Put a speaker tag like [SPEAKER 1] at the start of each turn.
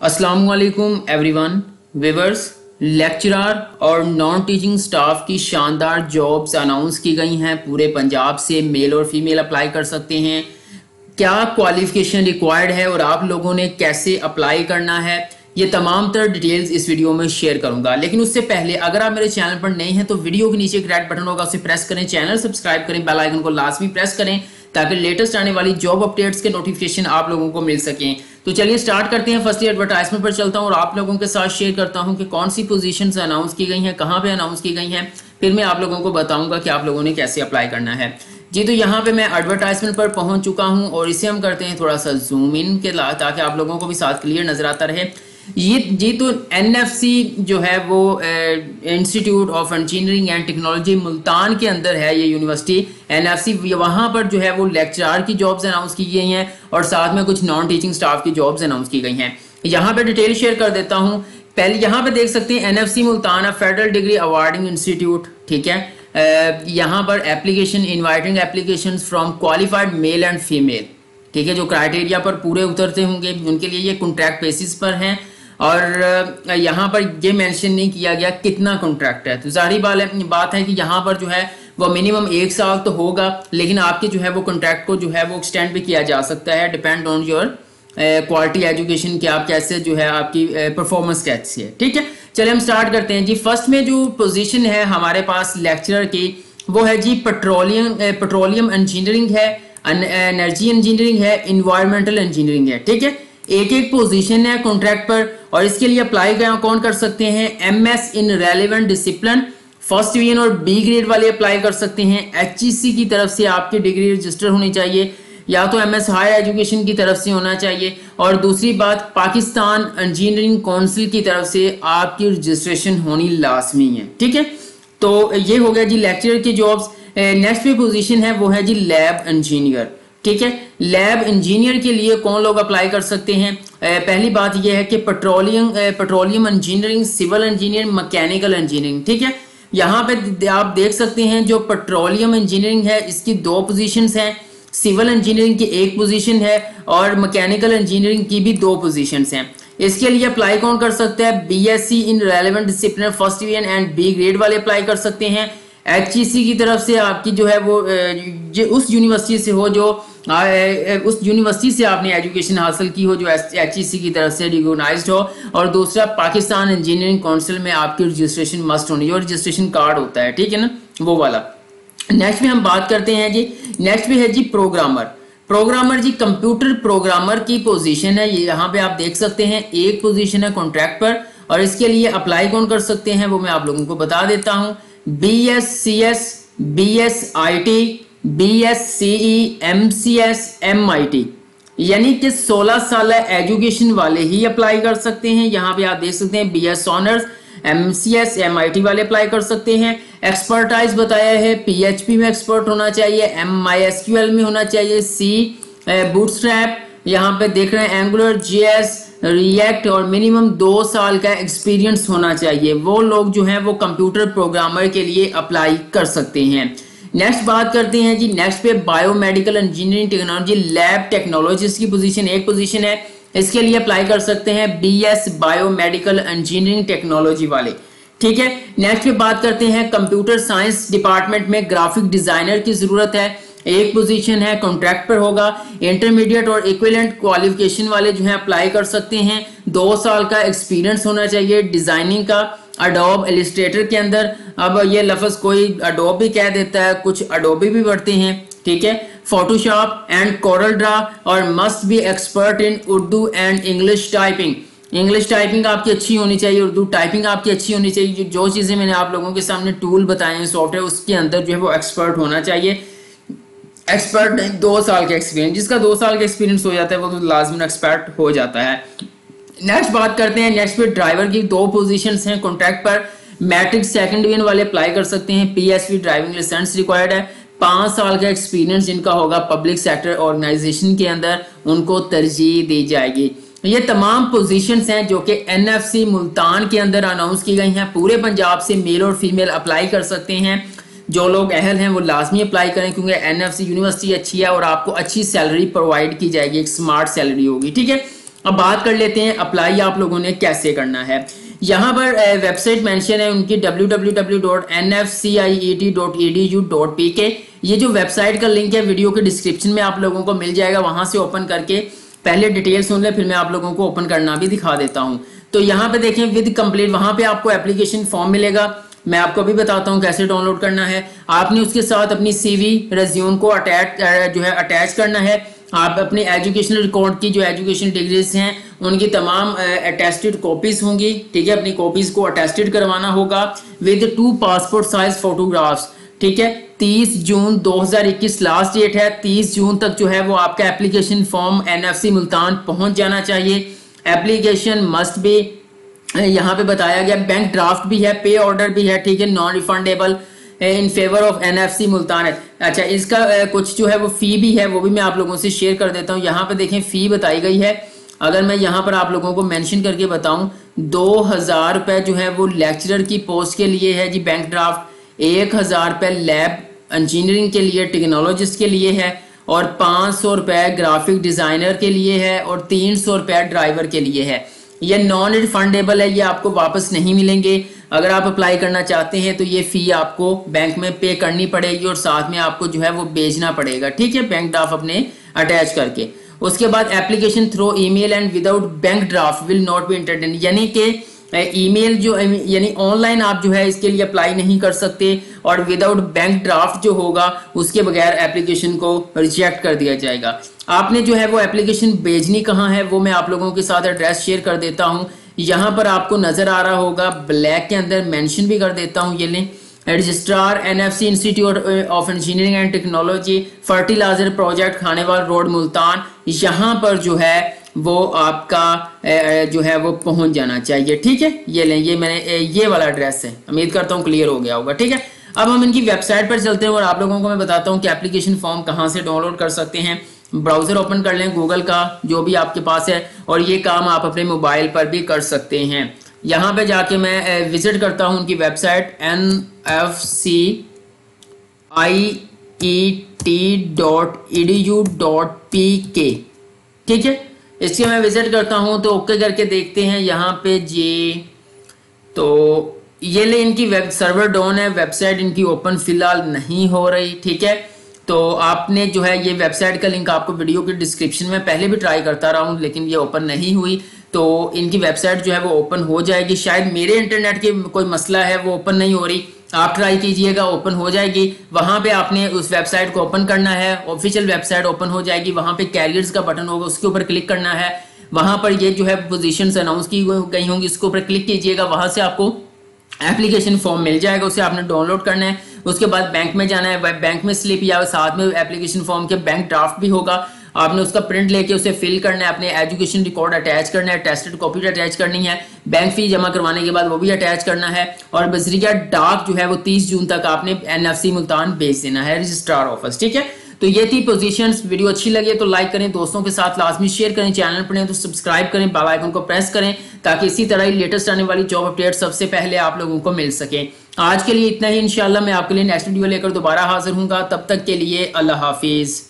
[SPEAKER 1] अस्सलाम वालेकुम everyone viewers lecturer और नॉन टीचिंग स्टाफ की शानदार जॉब्स अनाउंस की गई हैं। पूरे पंजाब से मेल और फीमेल अप्लाई कर सकते हैं। क्या क्वालिफिकेशन रिक्वायर्ड है और आप लोगों ने कैसे अप्लाई करना है? ये तमाम तरह डिटेल्स इस वीडियो में शेयर करूँगा। लेकिन उससे पहले, अगर आप मेरे चैनल पर नए हैं तो वीडियो के नीचे एक रेड बटन होगा, उसे प्रेस करें। चैनल सब्सक्राइब करें बेल आइकन को लास्ट भी प्रेस करें, ताकि लेटेस्ट आने वाली जॉब अपडेट्स के नोटिफिकेशन आप लोगों को मिल सकें। तो चलिए स्टार्ट करते हैं फ़र्स्ट एडवर्टाइजमेंट पर चलता हूँ और आप लोगों के साथ शेयर करता हूँ कि कौन सी पोजीशंस अनाउंस की गई हैं, कहाँ पे अनाउंस की गई हैं। फिर मैं आप लोगों को बताऊँगा कि आप लोगों ने कैसे अप्लाई करना है। जी तो यहाँ पे मैं एडवर्टाइजमेंट पर पहुँच चुका हूँ और इसे हम करते हैं थोड़ा सा जूम इन के ताकि आप लोगों को भी साथ क्लियर नज़र आता रहे। ये जी तो एनएफसी जो है वो institute of engineering and technology Multan के अंदर है ये यूनिवर्सिटी एन एफ़ सी वहाँ पर जो है वो लेक्चरार की जॉब्स अनाउंस की गई हैं और साथ में कुछ नॉन टीचिंग स्टाफ की जॉब्स अनाउंस की गई हैं। यहाँ पर डिटेल शेयर कर देता हूँ। पहले यहाँ पे देख सकते हैं N F C Multan federal degree awarding institute ठीक है? यहाँ पर application inviting application from qualified male and female ठीक है? जो क्राइटेरिया पर पूरे उतरते होंगे, उनके लिए ये कॉन्ट्रैक्ट बेसिस पर हैं। और यहाँ पर ये मेंशन नहीं किया गया कितना कॉन्ट्रैक्ट है। तो जारी बात है कि यहाँ पर जो है, वो मिनिमम एक साल तो होगा, लेकिन आपके जो है वो कॉन्ट्रैक्ट को जो है वो एक्सटेंड भी किया जा सकता है depend on your quality education की आप कैसे जो है आपकी परफॉर्मेंस कैसी है ठीक है? चलिए हम स्टार्ट करते हैं। जी फ़र्स्ट में जो पोजीशन है हमारे पास लेक्चरर की, वो है जी पेट्रोलियम पेट्रोलियम इंजीनियरिंग है एनर्जी इंजीनियरिंग है इन्वायरमेंटल इंजीनियरिंग है। ठीक है? एक एक पोजीशन है कॉन्ट्रैक्ट पर और इसके लिए अप्लाई कौन कर सकते हैं? M S in relevant discipline first division और बी ग्रेड वाले अप्लाई कर सकते हैं। एच की तरफ़ से आपकी डिग्री रजिस्टर होनी चाहिए। या तो एम एस हायर एजुकेशन की तरफ़ से होना चाहिए। और दूसरी बात, पाकिस्तान इंजीनियरिंग काउंसिल की तरफ़ से आपकी रजिस्ट्रेशन होनी लाजमी है। ठीक है? तो ये हो गया जी लेक्चर की जॉब्स नेक्स्ट पे पोजीशन है, वो है जी लैब इंजीनियर ठीक है? लैब इंजीनियर के लिए कौन लोग अप्लाई कर सकते हैं? पहली बात यह है कि petroleum petroleum engineering civil engineering mechanical engineering ठीक है? यहाँ पे आप देख सकते हैं जो पेट्रोलियम इंजीनियरिंग है, इसकी दो पोजीशंस हैं। सिविल इंजीनियरिंग की एक पोजीशन है और मैकेनिकल इंजीनियरिंग की भी दो पोजीशंस हैं। इसके लिए अप्लाई कौन कर सकता है? BSc in relevant discipline first division and B grade वाले अप्लाई कर सकते हैं। एचईसी की तरफ़ से आपकी जो है वो जो उस यूनिवर्सिटी से हो, जो उस यूनिवर्सिटी से आपने एजुकेशन हासिल की हो, जो एचईसी की तरफ़ से रिकोगनाइज हो। और दूसरा, पाकिस्तान इंजीनियरिंग काउंसिल में आपकी रजिस्ट्रेशन मस्ट होनी जो रजिस्ट्रेशन कार्ड होता है, ठीक है ना? वो वाला। नेक्स्ट में हम बात करते हैं जी। नेक्स्ट में है जी प्रोग्रामर प्रोग्रामर जी कंप्यूटर प्रोग्रामर की पोजीशन है। ये यहाँ पे आप देख सकते हैं, एक पोजीशन है कॉन्ट्रैक्ट पर। और इसके लिए अप्लाई कौन कर सकते हैं, वो मैं आप लोगों को बता देता हूँ। B S C S B S I T B S C E M C S M I T यानी कि 16 साल एजुकेशन वाले ही अप्लाई कर सकते हैं। यहाँ पे आप देख सकते हैं B S honours M C S M I T वाले अप्लाई कर सकते हैं। एक्सपर्टाइज बताया है पी एच पी में एक्सपर्ट होना चाहिए M I S Q L में होना चाहिए सी बूटस्ट्रैप यहाँ पे देख रहे हैं एंगुलर जी एस रिएक्ट और मिनिमम दो साल का एक्सपीरियंस होना चाहिए। वो लोग जो हैं, वो कंप्यूटर प्रोग्रामर के लिए अप्लाई कर सकते हैं। नेक्स्ट बात करते हैं जी नेक्स्ट पे biomedical engineering technology lab technologist की पोजीशन एक पोजीशन है। इसके लिए अप्लाई कर सकते हैं B S biomedical engineering technology वाले। ठीक है? नेक्स्ट पे बात करते हैं कंप्यूटर साइंस डिपार्टमेंट में ग्राफिक डिज़ाइनर की ज़रूरत है। एक पोजीशन है कॉन्ट्रैक्ट पर होगा। इंटरमीडिएट और इक्विलेंट क्वालिफिकेशन वाले जो है अप्लाई कर सकते हैं। दो साल का एक्सपीरियंस होना चाहिए डिज़ाइनिंग का अडोब एलिस्ट्रेटर के अंदर। अब ये लफ्ज कोई अडोब भी कह देता है, कुछ अडोबी भी बढ़ते हैं, ठीक है? फोटोशॉप एंड कोरल ड्रा और must be expert in Urdu and English typing English typing आपकी अच्छी होनी चाहिए उर्दू टाइपिंग आपकी अच्छी होनी चाहिए। जो चीज़ें मैंने आप लोगों के सामने टूल बताए हैं सॉफ्टवेयर उसके अंदर जो है वो एक्सपर्ट होना चाहिए। एक्सपर्ट दो साल का एक्सपीरियंस जिसका दो साल का एक्सपीरियंस हो जाता है, वो तो लाजमन एक्सपर्ट हो जाता है। नेक्स्ट बात करते हैं नेक्स्ट पे ड्राइवर की दो पोजीशन हैं कॉन्ट्रैक्ट पर। मैट्रिक सेकंड डिवीज़न वाले अप्लाई कर सकते हैं पीएसवी ड्राइविंग लाइसेंस रिक्वायर्ड है। पाँच साल का एक्सपीरियंस जिनका होगा पब्लिक सेक्टर ऑर्गेनाइजेशन के अंदर, उनको तरजीह दी जाएगी। ये तमाम पोजीशंस हैं जो कि एनएफसी मुल्तान के अंदर अनाउंस की गई हैं। पूरे पंजाब से मेल और फीमेल अप्लाई कर सकते हैं। जो लोग अहल हैं, वो लाजमी अप्लाई करें क्योंकि एनएफसी यूनिवर्सिटी अच्छी है और आपको अच्छी सैलरी प्रोवाइड की जाएगी, एक स्मार्ट सैलरी होगी, ठीक है? अब बात कर लेते हैं अप्लाई आप लोगों ने कैसे करना है। यहाँ पर वेबसाइट मेंशन है उनकी www.nfciet.edu.pk ये जो वेबसाइट का लिंक है वीडियो के डिस्क्रिप्शन में आप लोगों को मिल जाएगा, वहाँ से ओपन करके पहले डिटेल सुन ले, फिर मैं आप लोगों को ओपन करना भी दिखा देता हूँ। तो यहाँ पे देखें विद कंप्लीट वहाँ पे आपको एप्लीकेशन फॉर्म मिलेगा। मैं आपको अभी बताता हूँ कैसे डाउनलोड करना है। आपने उसके साथ अपनी सीवी रेज्यूम को अटैच जो है अटैच करना है। आप अपने एजुकेशनल रिकॉर्ड की जो एजुकेशन डिग्रीज हैं, उनकी तमाम अटेस्टेड कॉपीज होंगी। ठीक है? अपनी कॉपीज को अटेस्टेड करवाना होगा with two passport size photographs ठीक है? 30 जून 2021 लास्ट डेट है। 30 जून तक जो है वो आपका एप्लीकेशन फॉर्म एनएफसी मुल्तान पहुँच जाना चाहिए। एप्लीकेशन मस्ट भी यहाँ पे बताया गया बैंक ड्राफ्ट भी है पे ऑर्डर भी है, ठीक है non refundable in favour of N F C Multan है। अच्छा इसका कुछ जो है वो फ़ी भी है, वो भी मैं आप लोगों से शेयर कर देता हूँ। यहाँ पे देखें फ़ी बताई गई है। अगर मैं यहाँ पर आप लोगों को मेंशन करके बताऊँ, दो हज़ार रुपये जो है वो लेक्चरर की पोस्ट के लिए है जी बैंक ड्राफ्ट एक हज़ार रुपये लैब इंजीनियरिंग के लिए टेक्नोलॉजिस्ट के लिए है, और पाँच सौ रुपये ग्राफिक डिज़ाइनर के लिए है, और तीन सौ रुपये ड्राइवर के लिए है। ये नॉन रिफंडेबल है, ये आपको वापस नहीं मिलेंगे। अगर आप अप्लाई करना चाहते हैं तो ये फ़ी आपको बैंक में पे करनी पड़ेगी और साथ में आपको जो है वो भेजना पड़ेगा। ठीक है बैंक ड्राफ्ट अपने अटैच करके। उसके बाद application through email and without bank draft will not be entertain यानी कि ईमेल जो यानी ऑनलाइन आप जो है इसके लिए अप्लाई नहीं कर सकते और विदाउट बैंक ड्राफ्ट जो होगा, उसके बगैर एप्लीकेशन को रिजेक्ट कर दिया जाएगा। आपने जो है वो एप्लीकेशन भेजनी कहाँ है, वो मैं आप लोगों के साथ एड्रेस शेयर कर देता हूँ। यहाँ पर आपको नज़र आ रहा होगा ब्लैक के अंदर मैंशन भी कर देता हूँ, ये लें। Registrar N F C institute of engineering and technology fertiliser project Khanewal road Multan यहाँ पर जो है वो आपका जो है वो पहुँच जाना चाहिए। ठीक है? ये लें, ये मैंने ये वाला एड्रेस है। उम्मीद करता हूँ क्लियर हो गया होगा। ठीक है? अब हम इनकी वेबसाइट पर चलते हैं और आप लोगों को मैं बताता हूँ कि एप्लीकेशन फॉर्म कहाँ से डाउनलोड कर सकते हैं। ब्राउज़र ओपन कर लें गूगल का, जो भी आपके पास है, और ये काम आप अपने मोबाइल पर भी कर सकते हैं। यहाँ पे जाके मैं विज़िट करता हूँ उनकी website N F C I E T dot E D U dot P K ठीक है? इसके मैं विज़िट करता हूँ तो ओके करके देखते हैं यहाँ पे जी तो ये ले इनकी वेब सर्वर डाउन है वेबसाइट इनकी ओपन फ़िलहाल नहीं हो रही, ठीक है? तो आपने जो है ये वेबसाइट का लिंक आपको वीडियो के डिस्क्रिप्शन में पहले भी ट्राई करता रहा हूँ, लेकिन ये ओपन नहीं हुई तो इनकी वेबसाइट जो है वो ओपन हो जाएगी। शायद मेरे इंटरनेट की कोई मसला है, वो ओपन नहीं हो रही। आप ट्राई कीजिएगा ओपन हो जाएगी। वहाँ पे आपने उस वेबसाइट को ओपन करना है ऑफिशियल वेबसाइट ओपन हो जाएगी। वहाँ पे कैरियर्स का बटन होगा, उसके ऊपर क्लिक करना है। वहाँ पर ये जो है पोजीशंस अनाउंस की गई होंगी उसके ऊपर क्लिक कीजिएगा। वहाँ से आपको एप्लीकेशन फॉर्म मिल जाएगा, उसे आपने डाउनलोड करना है। उसके बाद बैंक में जाना है बैंक में स्लिप या साथ में एप्लीकेशन फॉर्म के बैंक ड्राफ्ट भी होगा। आपने उसका प्रिंट लेके उसे फिल करना है, अपने एजुकेशन रिकॉर्ड अटैच करना है टेस्टेड कॉपी अटैच करनी है बैंक फ़ी जमा करवाने के बाद वो भी अटैच करना है और बजरिया डाक जो है वो 30 जून तक आपने एनएफसी मुल्तान भेज देना है रजिस्ट्रार ऑफ़िस ठीक है? तो ये थी पोजीशंस वीडियो अच्छी लगे तो लाइक करें, दोस्तों के साथ लाजमी शेयर करें चैनल पर तो सब्सक्राइब करें बेल आइकन को प्रेस करें, ताकि इसी तरह ही लेटेस्ट आने वाली जॉब अपडेट सबसे पहले आप लोगों को मिल सके। आज के लिए इतना ही, इंशाल्लाह मैं आपके लिए नेक्स्ट वीडियो लेकर दोबारा हाजिर हूँ तब तक के लिए अल्लाह हाफिज़।